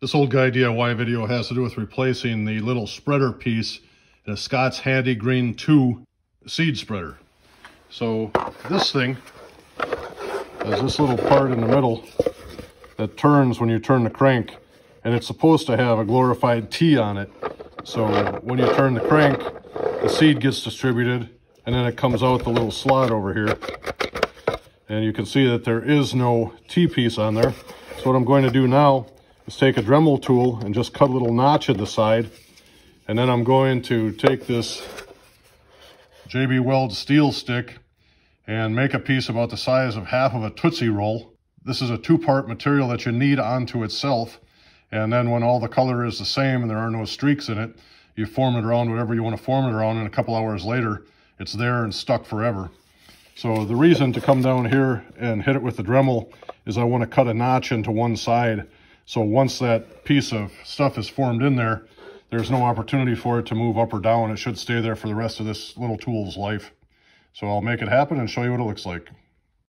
This old guy DIY video has to do with replacing the little spreader piece in a Scott's Handy Green 2 seed spreader. So this thing has this little part in the middle that turns when you turn the crank and it's supposed to have a glorified T on it. So when you turn the crank, the seed gets distributed and then it comes out the little slot over here. And you can see that there is no T-piece on there. So what I'm going to do now is take a Dremel tool and just cut a little notch at the side. And then I'm going to take this JB Weld steel stick and make a piece about the size of half of a Tootsie Roll. This is a two-part material that you knead onto itself. And then when all the color is the same and there are no streaks in it, you form it around whatever you want to form it around, and a couple hours later, it's there and stuck forever. So the reason to come down here and hit it with the Dremel is I want to cut a notch into one side so once that piece of stuff is formed in there, there's no opportunity for it to move up or down. It should stay there for the rest of this little tool's life. So I'll make it happen and show you what it looks like.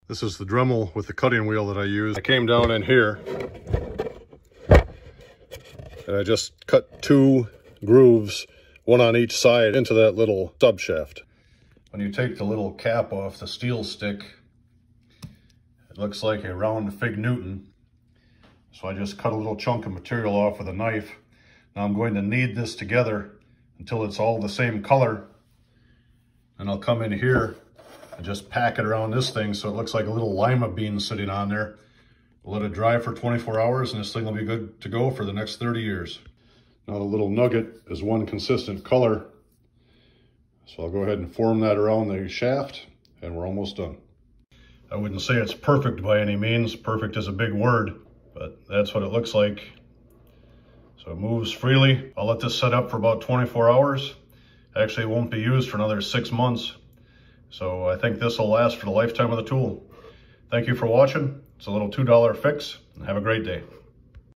This is the Dremel with the cutting wheel that I use. I came down in here and I just cut two grooves, one on each side, into that little sub shaft. When you take the little cap off the steel stick, it looks like a round fig Newton. So I just cut a little chunk of material off with a knife. Now I'm going to knead this together until it's all the same color. And I'll come in here and just pack it around this thing so it looks like a little lima bean sitting on there. Let it dry for 24 hours and this thing will be good to go for the next 30 years. Now the little nugget is one consistent color. So I'll go ahead and form that around the shaft and we're almost done. I wouldn't say it's perfect by any means. Perfect is a big word but that's what it looks like. So it moves freely. I'll let this set up for about 24 hours. Actually, it won't be used for another six months. So I think this will last for the lifetime of the tool. Thank you for watching. It's a little $2 fix. Have a great day.